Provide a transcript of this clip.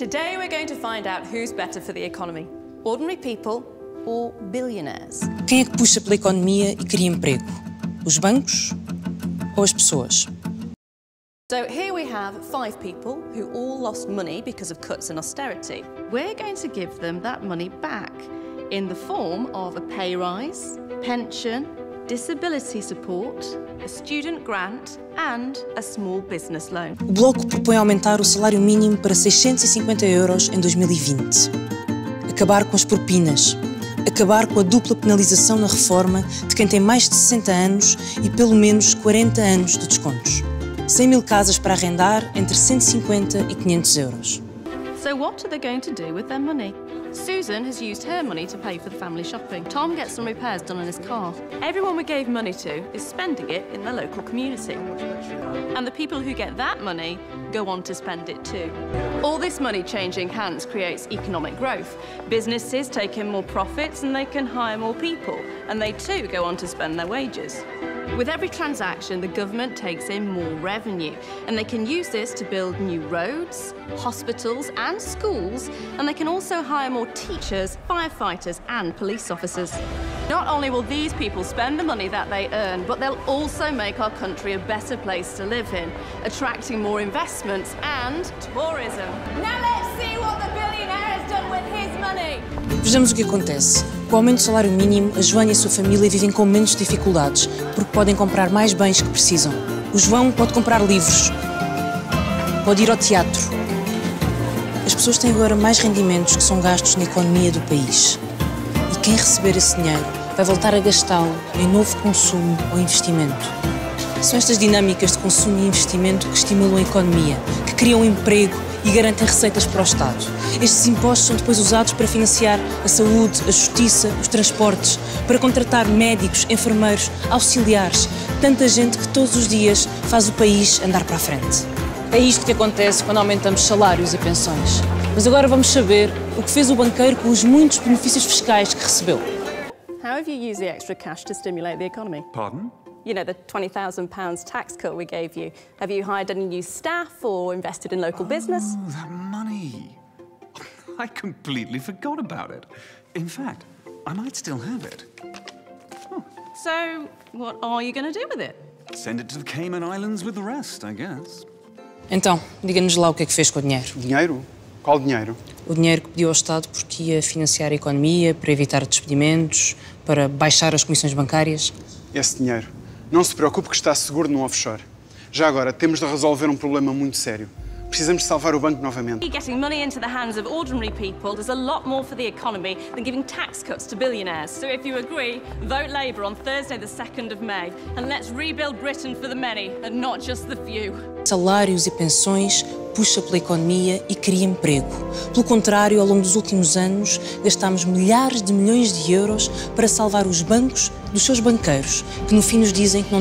Today we're going to find out who's better for the economy. Ordinary people or billionaires? Quem é que puxa pela economia e cria emprego? Os bancos ou as pessoas? So here we have five people who all lost money because of cuts and austerity. We're going to give them that money back in the form of a pay rise, pension, disability support, a student grant and a small business loan. O Bloco propõe aumentar o salário mínimo para 650 euros em 2020. Acabar com as propinas. Acabar com a dupla penalização na reforma de quem tem mais de 60 anos e pelo menos 40 anos de descontos. 100 mil casas para arrendar entre 150 e 500 euros. So what are they going to do with their money? Susan has used her money to pay for the family shopping. Tom gets some repairs done on his car. Everyone we gave money to is spending it in the local community. And the people who get that money go on to spend it too. All this money changing hands creates economic growth. Businesses take in more profits and they can hire more people, and they too go on to spend their wages. With every transaction, the government takes in more revenue, and they can use this to build new roads, hospitals, and schools, and they can also hire more teachers, firefighters, and police officers. Not only will these people spend the money that they earn, but they'll also make our country a better place to live in, attracting more investments and tourism. Now Vejamos o que acontece. Com o aumento do salário mínimo, a Joana e a sua família vivem com menos dificuldades, porque podem comprar mais bens que precisam. O João pode comprar livros, pode ir ao teatro. As pessoas têm agora mais rendimentos que são gastos na economia do país. E quem receber esse dinheiro vai voltar a gastá-lo em novo consumo ou investimento. São estas dinâmicas de consumo e investimento que estimulam a economia, que criam emprego e garantem receitas para o Estado. Estes impostos são depois usados para financiar a saúde, a justiça, os transportes, para contratar médicos, enfermeiros, auxiliares, tanta gente que todos os dias faz o país andar para a frente. É isto que acontece quando aumentamos salários e pensões. Mas agora vamos saber o que fez o banqueiro com os muitos benefícios fiscais que recebeu. How have you used the extra cash to stimulate the economy? Pardon? You know, the £20,000 tax cut we gave you. Have you hired any new staff or invested in local business? Oh, that money. I completely forgot about it. In fact, I might still have it. So, what are you going to do with it? Send it to the Cayman Islands with the rest, I guess. Então, diga-nos lá o que é que fez com o dinheiro. Dinheiro? Qual dinheiro? O dinheiro que pediu ao Estado porque ia financiar a economia, para evitar despedimentos, para baixar as comissões bancárias. Esse dinheiro. Não se preocupe que está seguro num offshore. Já agora, temos de resolver um problema muito sério. Precisamos salvar o banco novamente. Getting money into the hands of ordinary people does a lot more for the economy than giving tax cuts to billionaires. So if you agree, vote Labour on Thursday, the 2nd of May, and let's rebuild Britain for the many and not just the few. Salários e pensões puxa pela economia e cria emprego. Pelo contrário, ao longo dos últimos anos, gastámos milhares de milhões de euros para salvar os bancos dos seus banqueiros, que no fim nos dizem que não